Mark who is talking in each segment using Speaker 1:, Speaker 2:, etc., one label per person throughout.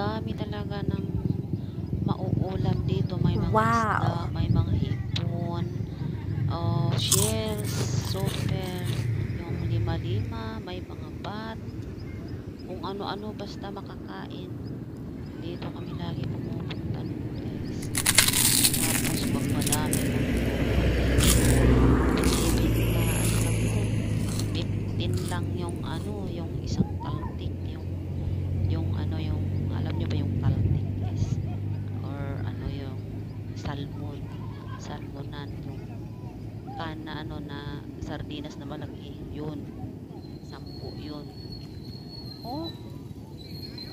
Speaker 1: dami talaga ng mauulam dito. May mga
Speaker 2: Wow.
Speaker 1: isda, may mga hipon, oh, shells, super, yung lima-lima, may mga bat, kung ano-ano basta makakain. Dito kami lagi pumupunta nun, guys. Tapos pag madami lang binibenta, ano lang ito, 15 lang yung ano, yung isang kaltik, yung yung ano yung alam nyo ba yung kaltik is or ano yung salmon salmonan yung kan na ano na sardinas na malaki yun. Sampu yun. Oh.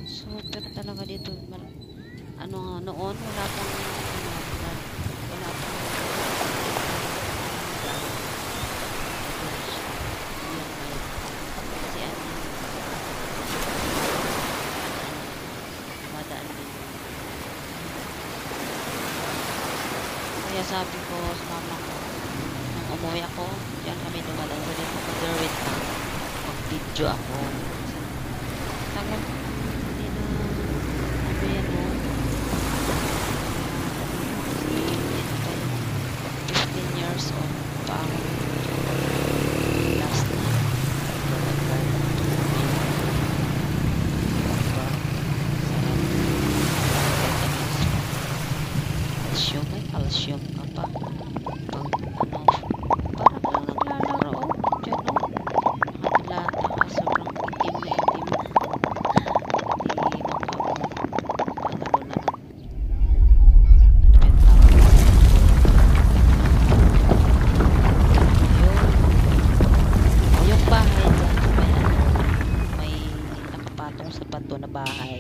Speaker 1: Super talaga dito. Ano noon wala pang ano wala, wala pang Yun, may- kasi ano dumadaan din yun. Kaya sabi ko sa mama ko, nung umuwi ako, diyan kami dumadaan sa dito ko, Derwin na, mag-video ako. Tagal, hindi na, ano yan o, kasi, hindi na tayo, 15 years old pa ako. Last na. Tagal. Calcium, ka pa. Pag ano, para ka lang naglalaro. Diyan o. Nakadilata ka, sobrang itim na itim. Hindi maka, magano na ng, ano yung tawag? Ayun. Yung bahay dyan, may may nakapatong sa bato na bahay.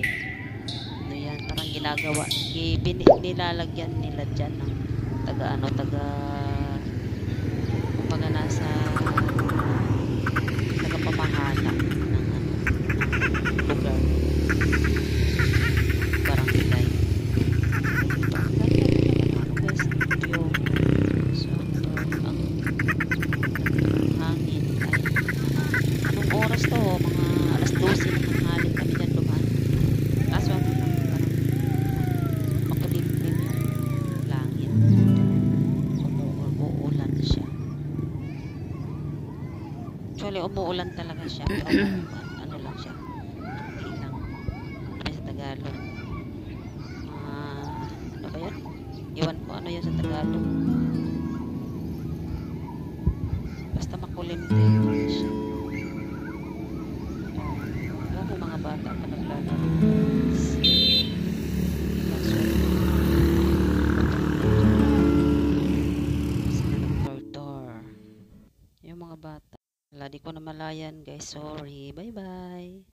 Speaker 1: Parang ginagawa, nilalagyan nila dyan ng taga ano, taga, kumbaga nasa, taga pamahala ng ano, lugar. Barangay. Diba? Ganyan yung ano guys, yung, so, ang, hangin ay, anong oras to, mga alas 12 ng tanghali kami dyan dumaan. Kaso ano lang, parang makulimlim yung langit. Umu uulan siya. Actually, umuulan talaga siya. Ano lang siya. Ilang. Ano ba sa Tagalog? Ah, ano ba yun? Iwan ko ano yun sa Tagalog. Basta makulimlim siya. Alam mo mga bata pa naglalaro. Mga bata. Wala, di ko na malayan guys. Sorry. Bye-bye.